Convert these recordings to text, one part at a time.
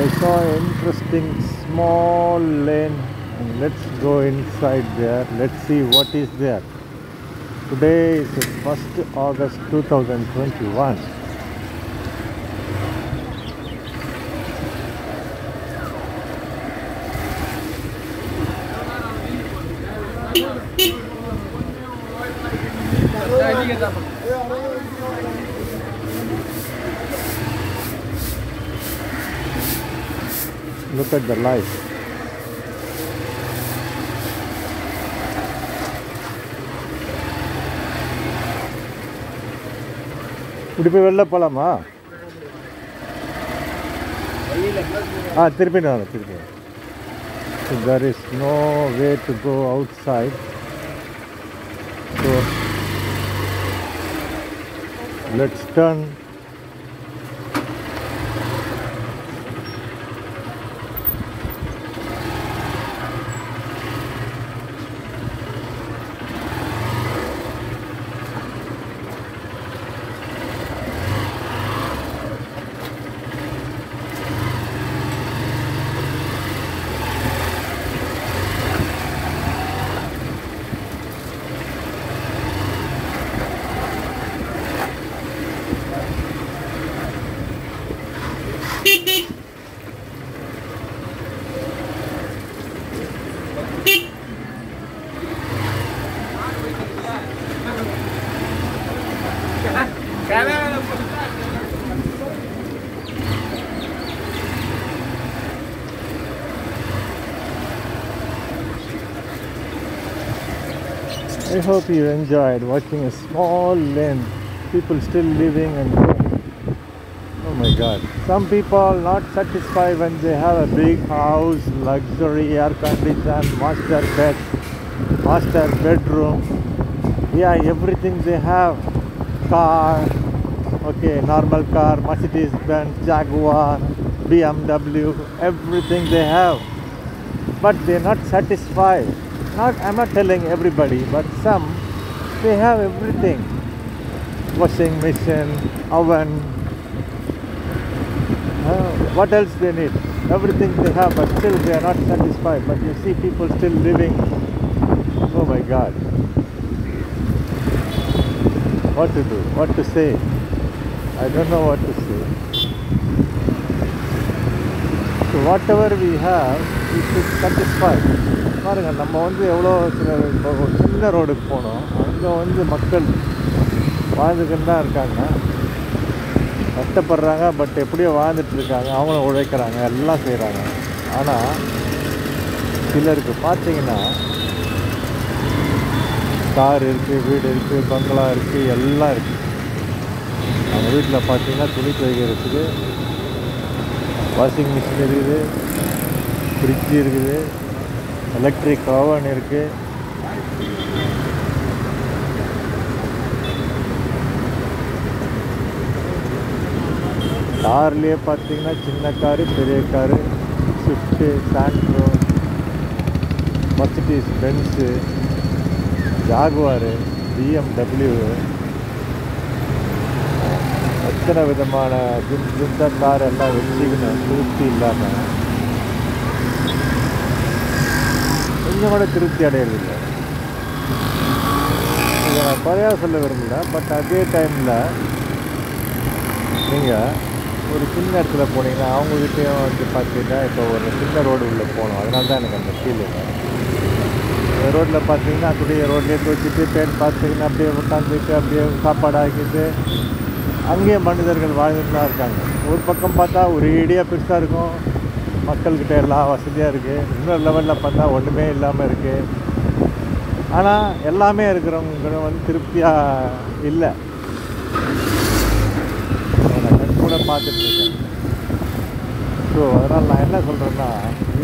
I saw an interesting small lane. And let's go inside there. Let's see what is there. Today is the 1st August 2021. Look at the light. இப்படி போய் வெளில போகலாமா ஆ திருப்பி நான் திருப்பி So there is no way to go outside. So let's turn I hope you enjoyed watching a small lane. People still living and oh my god. Some people not satisfied when they have a big house, luxury air conditioned, master bed, master bedroom. Yeah, everything they have. Car, okay, normal car, Mercedes Benz, Jaguar, BMW, everything they have. But they're not satisfied. Not, I'm not telling everybody, but some, they have everything. Washing machine, oven. Uh, what else they need? Everything they have, but still they are not satisfied. But you see people still living. Oh my God. What to do? What to say? I don't know what to say. So whatever we have, we should satisfy. பாருங்க நம்ம வந்து எவ்வளோ சில ஒரு சின்ன ரோடுக்கு போனோம். அங்கே வந்து மக்கள் வாழ்ந்துக்கிட்டு தான் இருக்காங்க. கஷ்டப்படுறாங்க பட் எப்படியோ வாழ்ந்துட்டு இருக்காங்க. அவங்களும் உழைக்கிறாங்க எல்லாம் செய்கிறாங்க ஆனால் சிலருக்கு பார்த்தீங்கன்னா கார் இருக்குது வீடு இருக்குது பங்களா இருக்குது எல்லாம் இருக்குது நம்ம வீட்டில் பார்த்தீங்கன்னா துணி துவைக்கிறதுக்கு வாஷிங் மிஷின் இருக்குது ஃப்ரிட்ஜ் இருக்குது எலக்ட்ரிக் ஓவன் இருக்குது கார்லேயே பார்த்தீங்கன்னா சின்ன காரு பெரிய car Swift Santro Mercedes Benz Jaguar BMW எத்தனை விதமான ஜின் ஜின்ஸா கார் எல்லாம் வச்சுக்கணும் திருப்தி இல்லாமல் கொஞ்சம் கூட திருப்தி அடையிறதில்லை இதை நான் குறையாக சொல்ல விரும்பல பட் அதே டைமில் நீங்கள் ஒரு சின்ன இடத்துல போனீங்கன்னா அவங்கக்கிட்டேயும் வந்து பார்த்தீங்கன்னா இப்போ ஒரு சின்ன ரோடு உள்ளே போகணும். அதனால தான் எனக்கு அந்த ஃபீல் ரோட்டில் பார்த்தீங்கன்னா அப்படியே ரோட்லேயே துவச்சிட்டு பேர் பார்த்தீங்கன்னா அப்படியே உட்காந்துட்டு அப்படியே சாப்பாடு ஆக்கிட்டு அங்கேயே மனிதர்கள் வாழ்ந்துட்டு தான் இருக்காங்க. ஒரு பக்கம் பார்த்தா ஒரேடியாக இடியாக பெருசாக இருக்கும். மக்கள்கிட்ட எல்லாம் வசதியாக இருக்குது இன்னொரு லெவலில் பார்த்தா ஒன்றுமே இல்லாமல் இருக்குது ஆனால் எல்லாமே இருக்கிறவங்க வந்து திருப்தியாக இல்லை. நான் கண் கூட பார்த்துட்ருக்கேன் ஸோ அதனால் நான் என்ன சொல்கிறேன்னா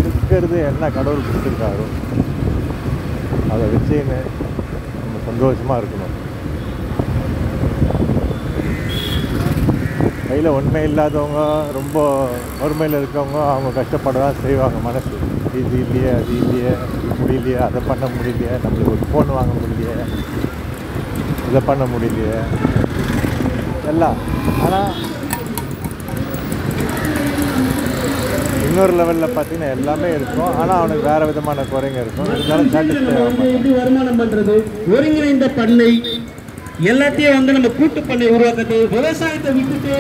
இருக்கிறது என்ன கடவுள் கொடுத்துருக்காரோ அதை வச்சுன்னு நம்ம சந்தோஷமாக இருக்கணும். கையில் உண்மை இல்லாதவங்க ரொம்ப வறுமையில் இருக்கவங்க அவங்க கஷ்டப்பட தான் செய்வாங்க மனசு. இது இல்லையே அது இல்லையே முடியலையே அதை பண்ண முடியலையே நம்மளுக்கு ஒரு ஃபோன் வாங்க முடியலையே இதை பண்ண முடியலையே. எல்லாம். ஆனால் இன்னொரு லெவலில் பார்த்தீங்கன்னா எல்லாமே இருக்கும். ஆனால் அவனுக்கு வேறு விதமான குறைங்க இருக்கும். இருந்தாலும் சாட்டிஸ்ஃபை வருமானம் ஒருங்கிணைந்த பண்ணை எல்லாத்தையும் வந்து நம்ம கூட்டு பண்ணை உருவாக்குறது விவசாயத்தை விட்டுட்டு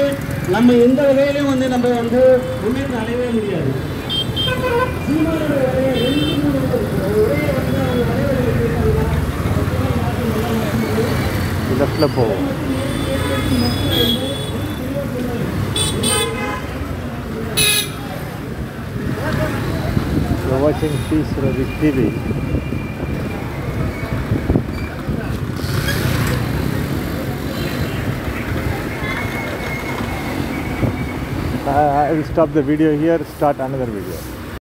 நம்ம எந்த வகையிலையும் வந்து நம்ம வந்து முன்னேற்றம் அடையவே முடியாது லெஃப்டில் போவோம் You're watching Peace Ravi TV. I will stop the video here, start another video.